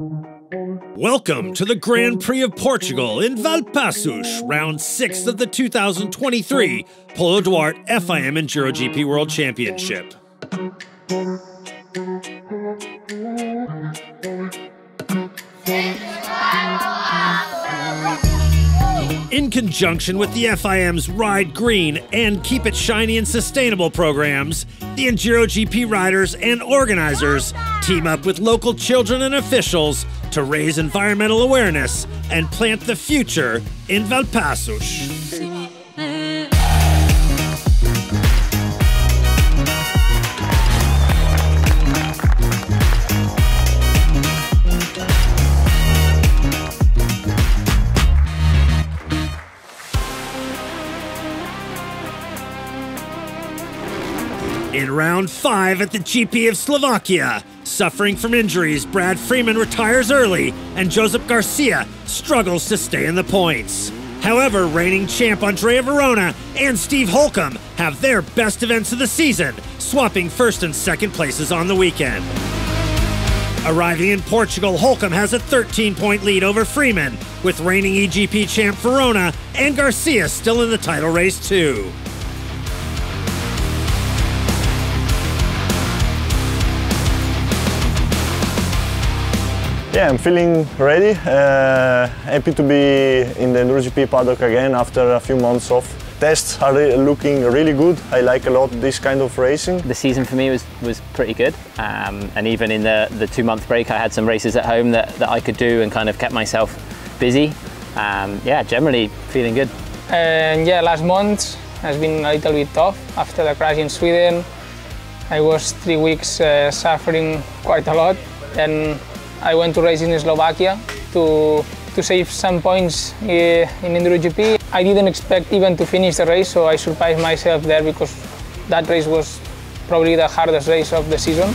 Welcome to the Grand Prix of Portugal in Valpaços, round six of the 2023 Paulo Duarte FIM Enduro GP World Championship. In conjunction with the FIM's Ride Green and Keep It Shiny and Sustainable programs, the Enduro GP riders and organizers team up with local children and officials to raise environmental awareness and plant the future in Valpaços. Round five at the GP of Slovakia, suffering from injuries, Brad Freeman retires early, and Joseph Garcia struggles to stay in the points. However, reigning champ Andrea Verona and Steve Holcombe have their best events of the season, swapping first and second places on the weekend. Arriving in Portugal, Holcombe has a 13 point lead over Freeman, with reigning EGP champ Verona and Garcia still in the title race, too. Yeah, I'm feeling ready. Uh, happy to be in the EnduroGP paddock again after a few months off. Tests are re looking really good. I like a lot this kind of racing. The season for me was, was pretty good. Um, and even in the, the two month break, I had some races at home that, that I could do and kind of kept myself busy. Um, yeah, generally feeling good. And yeah, last month has been a little bit tough after the crash in Sweden. I was three weeks uh, suffering quite a lot. And I went to race in Slovakia to, to save some points eh, in EnduroGP. I didn't expect even to finish the race, so I surprised myself there because that race was probably the hardest race of the season.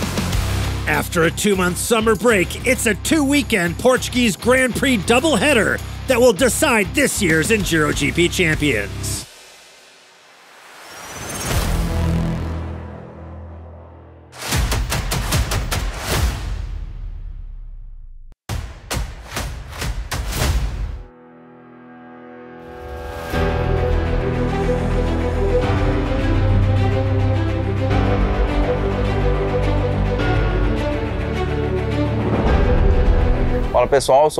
After a two month summer break, it's a two weekend Portuguese Grand Prix doubleheader that will decide this year's Enduro GP champions.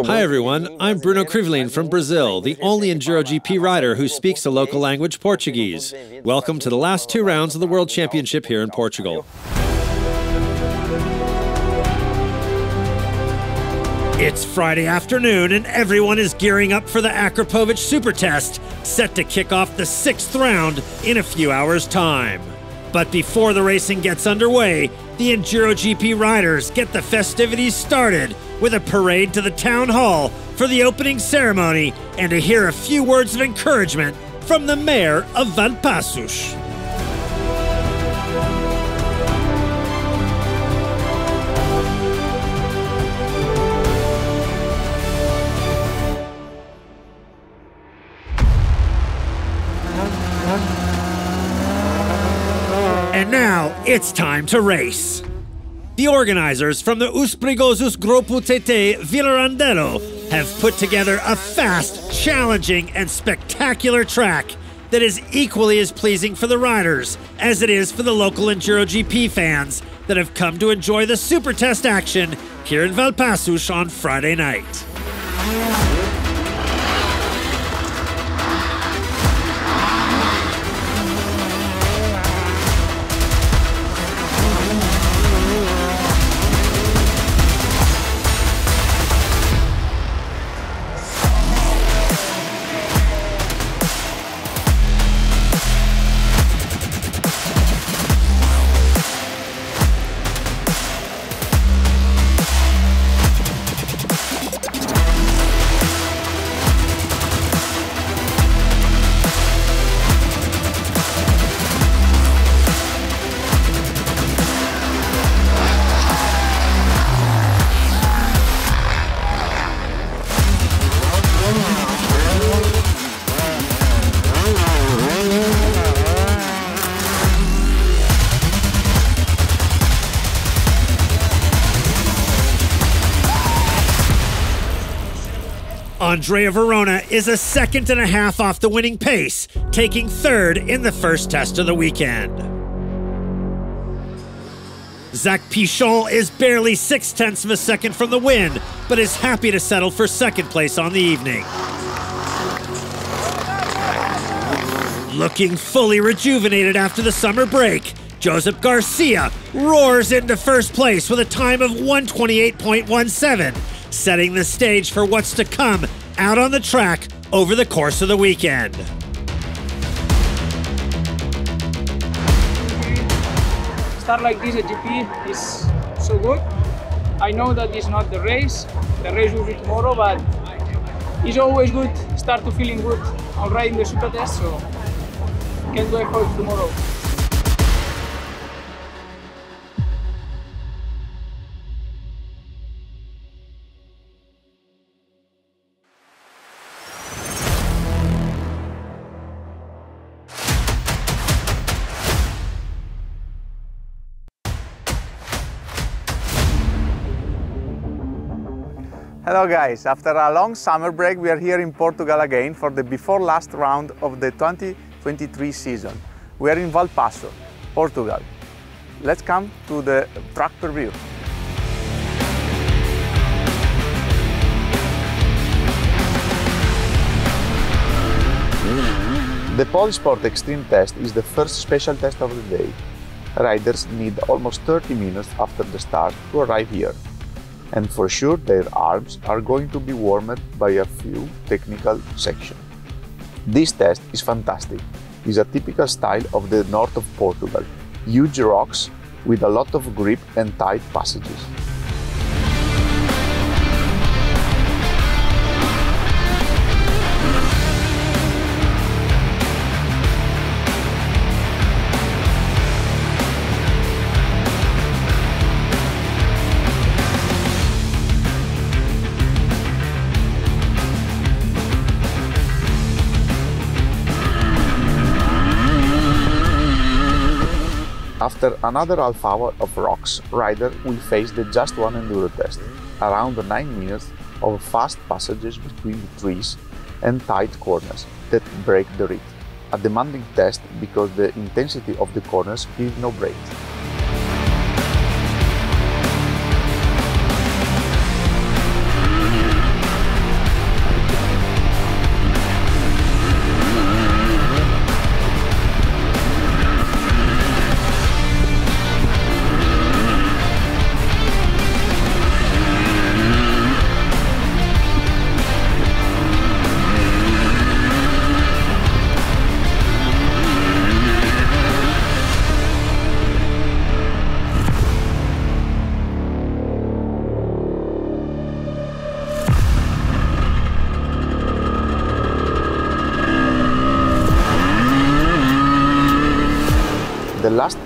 Hi everyone, I'm Bruno Crivellin from Brazil, the only Enduro GP rider who speaks the local language Portuguese. Welcome to the last two rounds of the World Championship here in Portugal. It's Friday afternoon and everyone is gearing up for the Akrapovic Super Test, set to kick off the sixth round in a few hours' time. But before the racing gets underway, the Enduro GP riders get the festivities started with a parade to the town hall for the opening ceremony and to hear a few words of encouragement from the mayor of Valpaços. And now it's time to race. The organizers from the Os Perigosos Grupo TT Vilarandelo have put together a fast, challenging, and spectacular track that is equally as pleasing for the riders as it is for the local Enduro GP fans that have come to enjoy the Super Test action here in Valpaços on Friday night. Andrea Verona is a second and a half off the winning pace, taking third in the first test of the weekend. Zach Pichon is barely six tenths of a second from the win, but is happy to settle for second place on the evening. Looking fully rejuvenated after the summer break, Josep Garcia roars into first place with a time of 128.17, setting the stage for what's to come out on the track over the course of the weekend. Start like this at GP is so good. I know that it's not the race, the race will be tomorrow, but it's always good start to feeling good on riding the super test, so can't wait for tomorrow. Hello guys, after a long summer break we are here in Portugal again for the before last round of the 2023 season. We are in Valpaços, Portugal. Let's come to the track preview. The Polysport Extreme test is the first special test of the day. Riders need almost 30 minutes after the start to arrive here and for sure their arms are going to be warmed by a few technical sections. This test is fantastic. It's a typical style of the north of Portugal. Huge rocks with a lot of grip and tight passages. After another half hour of rocks, rider will face the just one enduro test, around 9 minutes of fast passages between the trees and tight corners that break the rit. A demanding test because the intensity of the corners give no breaks.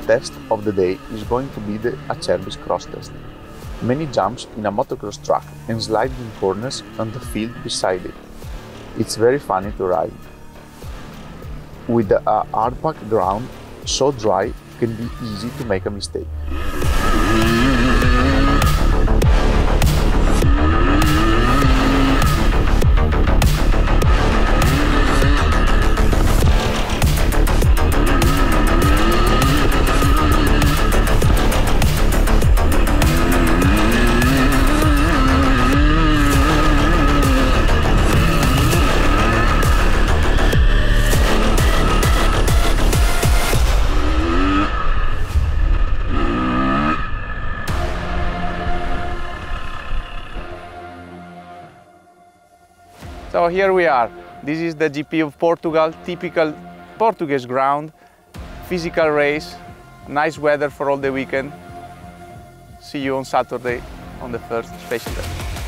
Test of the day is going to be the Acerbis cross test. Many jumps in a motocross track and sliding corners on the field beside it. It's very funny to ride. With a hard-packed ground so dry, can be easy to make a mistake. Here we are. This is the GP of Portugal, typical Portuguese ground, physical race, nice weather for all the weekend. See you on Saturday on the first special day.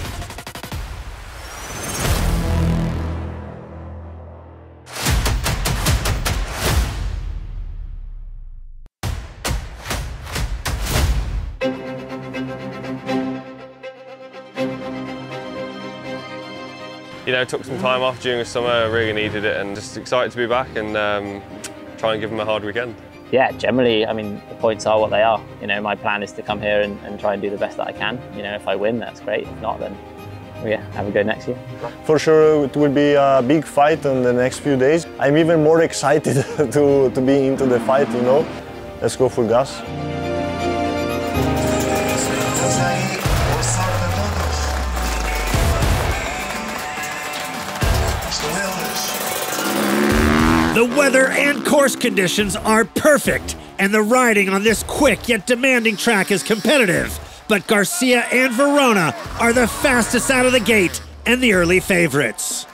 You know, took some time off during the summer, really needed it and just excited to be back and um, try and give them a hard weekend. Yeah, generally, I mean, the points are what they are. You know, my plan is to come here and, and try and do the best that I can. You know, if I win, that's great. If not, then yeah, have a go next year. For sure, it will be a big fight in the next few days. I'm even more excited to, to be into the fight, you know. Let's go full gas. Weather and course conditions are perfect, and the riding on this quick yet demanding track is competitive. But Garcia and Verona are the fastest out of the gate and the early favorites.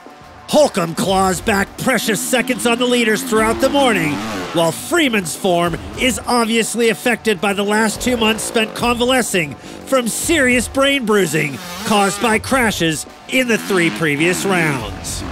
Holcombe claws back precious seconds on the leaders throughout the morning, while Freeman's form is obviously affected by the last two months spent convalescing from serious brain bruising caused by crashes in the three previous rounds.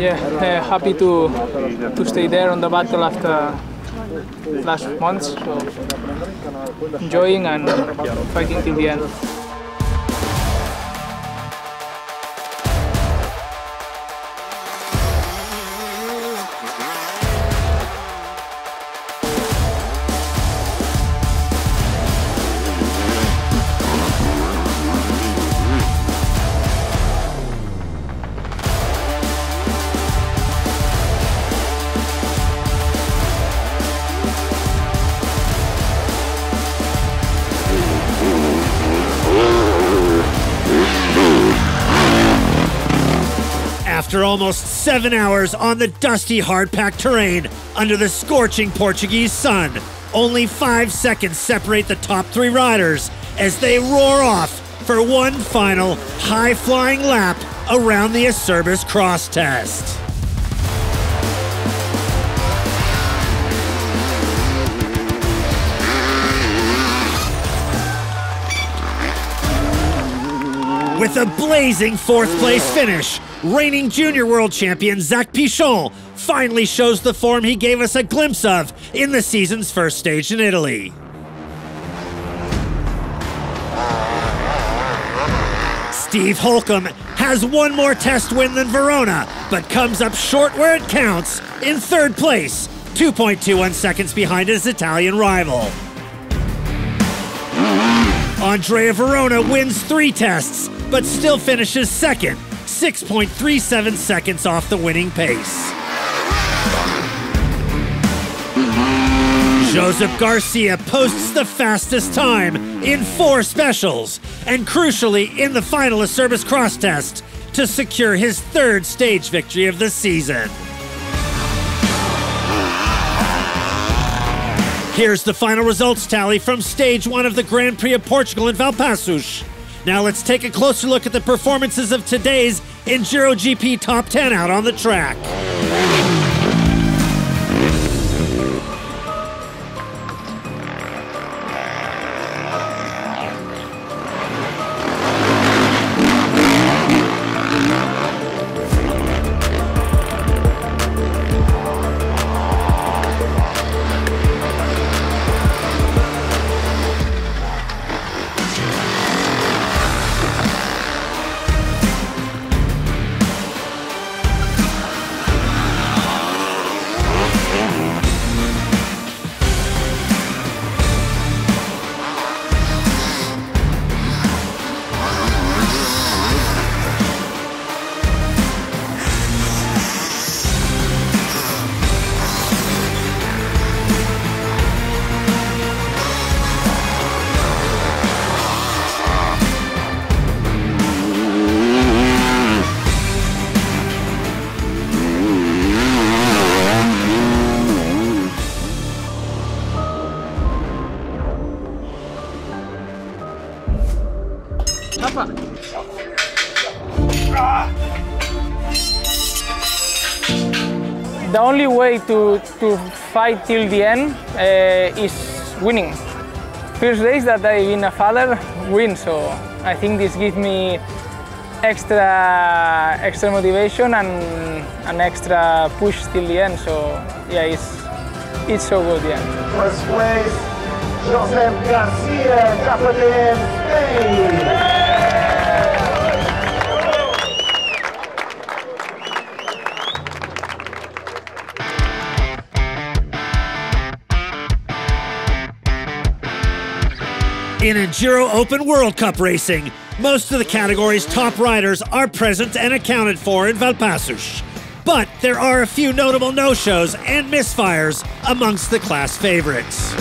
Yeah, uh, happy to to stay there on the battle after last months. So enjoying and fighting till the end. After almost seven hours on the dusty, hard packed terrain under the scorching Portuguese sun. Only five seconds separate the top three riders as they roar off for one final high flying lap around the Acerbis cross test. With a blazing fourth place finish, reigning junior world champion Zach Pichon finally shows the form he gave us a glimpse of in the season's first stage in Italy. Steve Holcombe has one more test win than Verona, but comes up short where it counts in third place, 2.21 seconds behind his Italian rival. Andrea Verona wins three tests, but still finishes second, 6.37 seconds off the winning pace. Mm-hmm. Joseph Garcia posts the fastest time in four specials, and crucially in the final Acerbis cross test to secure his third stage victory of the season. Here's the final results tally from stage one of the Grand Prix of Portugal in Valpaços. Now let's take a closer look at the performances of today's Enduro GP Top 10 out on the track. Way to, to fight till the end uh, is winning. First race that I've been a father, win, so I think this gives me extra extra motivation and an extra push till the end. So yeah, it's it's so good. Yeah. First place, Joseph Garcia, Japanese Spain. In Enduro Open World Cup racing, most of the category's top riders are present and accounted for in Valpaços. But there are a few notable no-shows and misfires amongst the class favorites.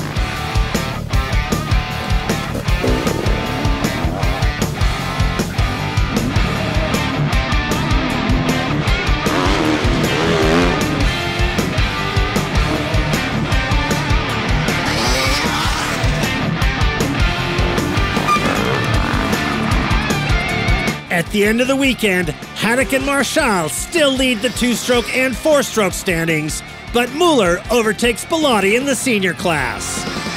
At the end of the weekend, Haddock and Marshall still lead the two stroke and four stroke standings, but Muller overtakes Bellotti in the senior class.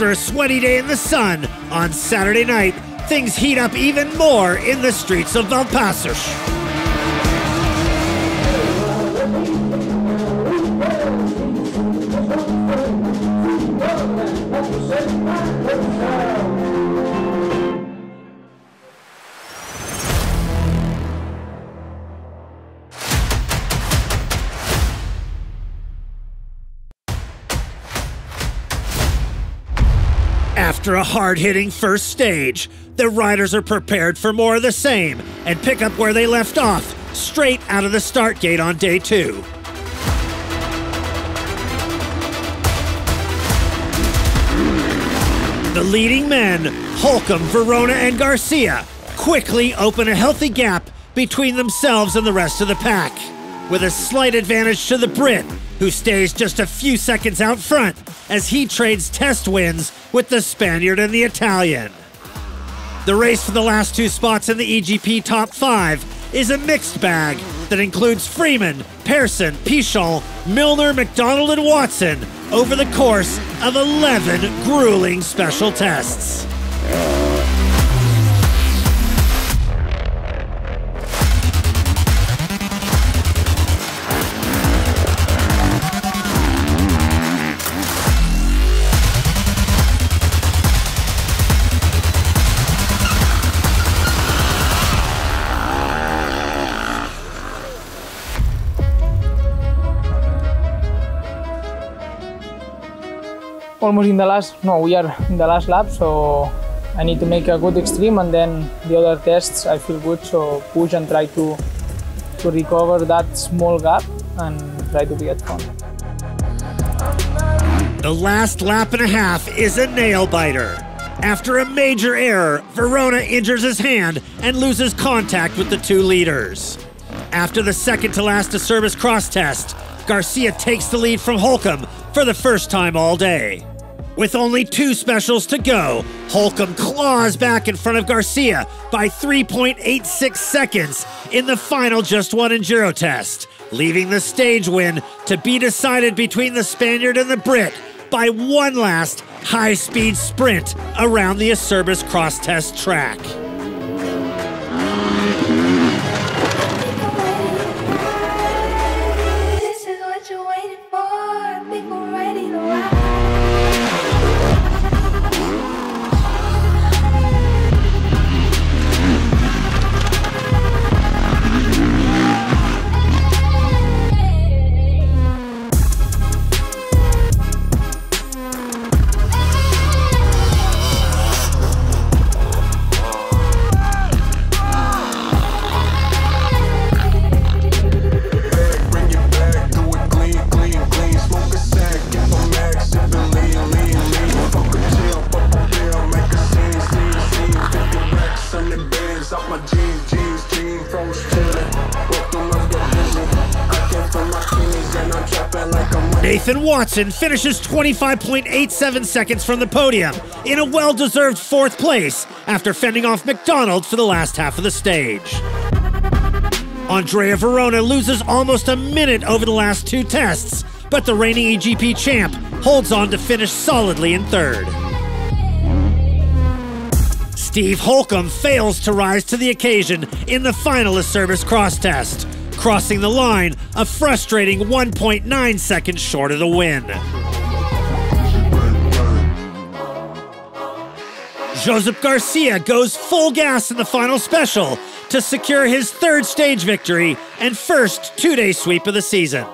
After a sweaty day in the sun on Saturday night, things heat up even more in the streets of Valpaços. After a hard hitting first stage, the riders are prepared for more of the same and pick up where they left off, straight out of the start gate on day two. The leading men, Holcombe, Verona, and Garcia, quickly open a healthy gap between themselves and the rest of the pack, with a slight advantage to the Brit, who stays just a few seconds out front as he trades test wins with the Spaniard and the Italian. The race for the last two spots in the EGP Top 5 is a mixed bag that includes Freeman, Pearson, Pichon, Milner, McDonald, and Watson over the course of 11 grueling special tests. Almost in the last, no, we are in the last lap, so I need to make a good extreme and then the other tests I feel good, so push and try to, to recover that small gap and try to be at front. The last lap and a half is a nail biter. After a major error, Verona injures his hand and loses contact with the two leaders. After the second to last Acerbis cross test, Garcia takes the lead from Holcombe for the first time all day. With only two specials to go, Holcombe claws back in front of Garcia by 3.86 seconds in the final Just One Enduro test, leaving the stage win to be decided between the Spaniard and the Brit by one last high speed sprint around the Acerbis cross test track. Watson finishes 25.87 seconds from the podium in a well deserved fourth place after fending off McDonald for the last half of the stage. Andrea Verona loses almost a minute over the last two tests, but the reigning EGP champ holds on to finish solidly in third. Steve Holcombe fails to rise to the occasion in the final Acerbis cross test, crossing the line a frustrating 1.9 seconds short of the win. Joseph Garcia goes full gas in the final special to secure his third stage victory and first two day sweep of the season.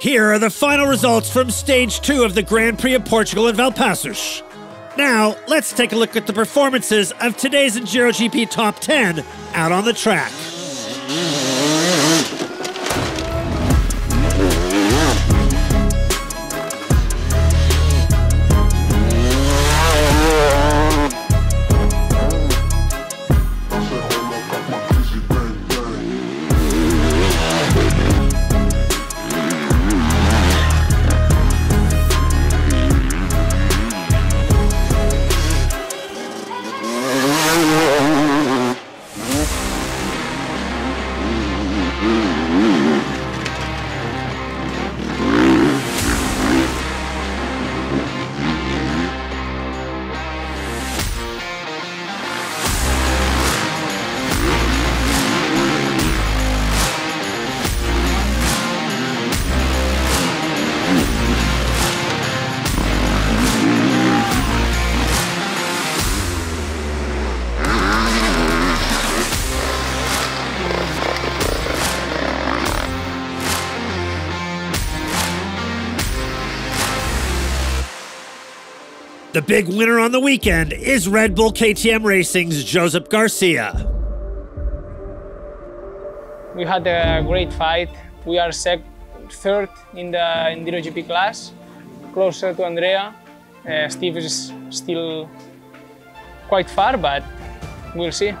Here are the final results from stage two of the Grand Prix of Portugal in Valpaços. Now, let's take a look at the performances of today's Enduro GP Top 10 out on the track. Mm. The big winner on the weekend is Red Bull KTM Racing's Josep Garcia. We had a great fight. We are third in the Enduro GP class, closer to Andrea. Uh, Steve is still quite far, but we'll see.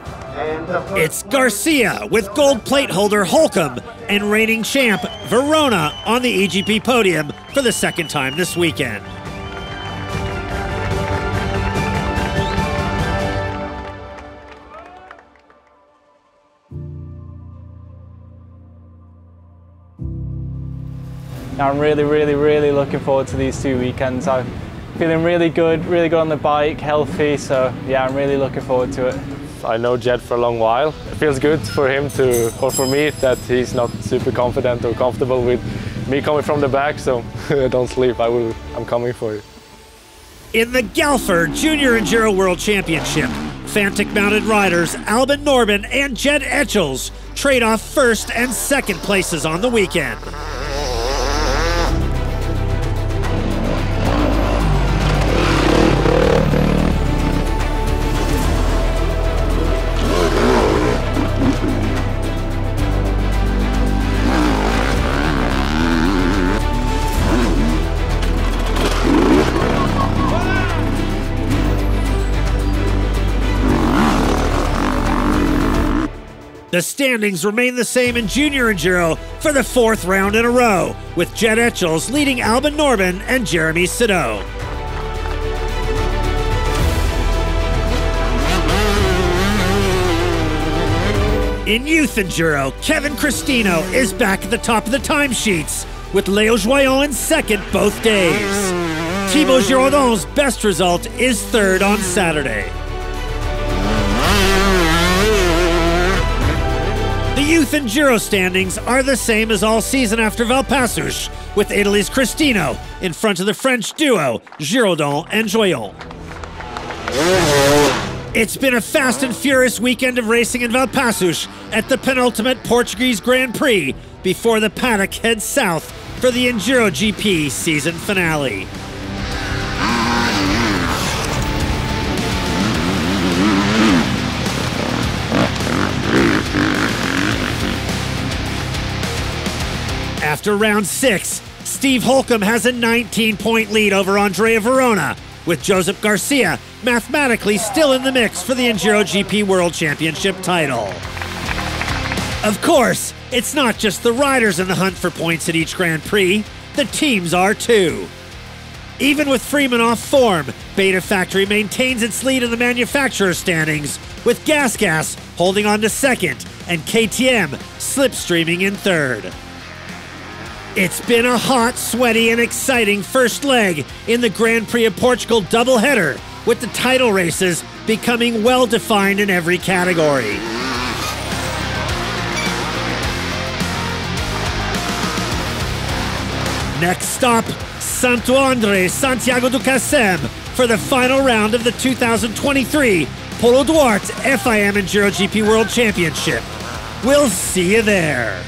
It's Garcia with gold plate holder Holcombe and reigning champ Verona on the EGP podium for the second time this weekend. I'm really, really, really looking forward to these two weekends. I'm feeling really good, really good on the bike, healthy, so yeah, I'm really looking forward to it. I know Jed for a long while. It feels good for him to, or for me, that he's not super confident or comfortable with me coming from the back, so don't sleep, I will, I'm coming for you. In the Galfer Junior Enduro World Championship, Fantic mounted riders Albin Norrbin and Jed Etchells trade off first and second places on the weekend. The standings remain the same in Junior Enduro for the fourth round in a row, with Jed Etchells leading Albin Norrbin and Jeremy Sydow. In Youth Enduro, Kevin Cristino is back at the top of the timesheets, with Leo Joyon in second both days. Thibaut Giraudon's best result is third on Saturday. The youth Enduro standings are the same as all season after Valpaços, with Italy's Cristino in front of the French duo Giraudon and Joyon. It's been a fast and furious weekend of racing in Valpaços at the penultimate Portuguese Grand Prix before the paddock heads south for the Enduro GP season finale. After round six, Steve Holcombe has a 19 point lead over Andrea Verona, with Joseph Garcia mathematically still in the mix for the Enduro GP World Championship title. Of course, It's not just the riders in the hunt for points at each Grand Prix, the teams are too. Even with Freeman off form, Beta Factory maintains its lead in the manufacturer standings, with Gas Gas holding on to second and KTM slipstreaming in third. It's been a hot, sweaty, and exciting first leg in the Grand Prix of Portugal doubleheader, with the title races becoming well defined in every category. Next stop, Santo Andre Santiago do Cacém for the final round of the 2023 Paulo Duarte FIM Enduro GP World Championship. We'll see you there.